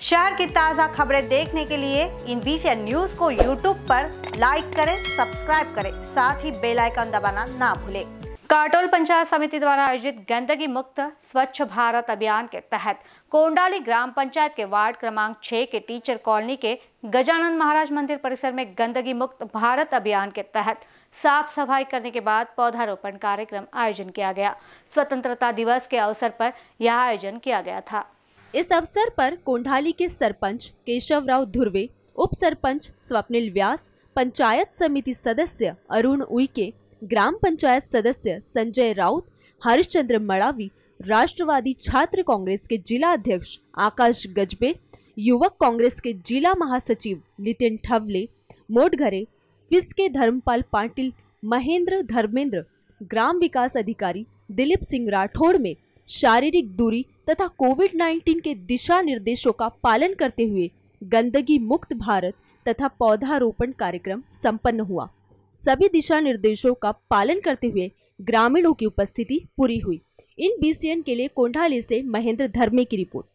शहर की ताज़ा खबरें देखने के लिए इन बीसीएन न्यूज़ को यूट्यूब पर लाइक करें सब्सक्राइब करें, साथ ही बेल आइकन दबाना ना भूलें। काटोल पंचायत समिति द्वारा आयोजित गंदगी मुक्त स्वच्छ भारत अभियान के तहत कोंडाली ग्राम पंचायत के वार्ड क्रमांक 6 के टीचर कॉलोनी के गजानंद महाराज मंदिर परिसर में गंदगी मुक्त भारत अभियान के तहत साफ़ सफ़ाई करने के बाद पौधारोपण कार्यक्रम आयोजन किया गया। स्वतंत्रता दिवस के अवसर पर यह आयोजन किया गया था। इस अवसर पर कोंढाली के सरपंच केशवराव धुर्वे उप सरपंच स्वप्निल व्यास, पंचायत समिति सदस्य अरुण उइके, ग्राम पंचायत सदस्य संजय राउत, हरिश्चंद्र मड़ावी, राष्ट्रवादी छात्र कांग्रेस के जिला अध्यक्ष आकाश गजबे, युवक कांग्रेस के जिला महासचिव नितिन ठवले, मोटघरे, फिस के धर्मपाल पाटिल, महेंद्र धर्मेंद्र, ग्राम विकास अधिकारी दिलीप सिंह राठौड़ में शारीरिक दूरी तथा कोविड 19 के दिशा निर्देशों का पालन करते हुए गंदगी मुक्त भारत तथा पौधारोपण कार्यक्रम संपन्न हुआ। सभी दिशा निर्देशों का पालन करते हुए ग्रामीणों की उपस्थिति पूरी हुई। इन बीसीएन के लिए कोंडाली से महेंद्र धर्मे की रिपोर्ट।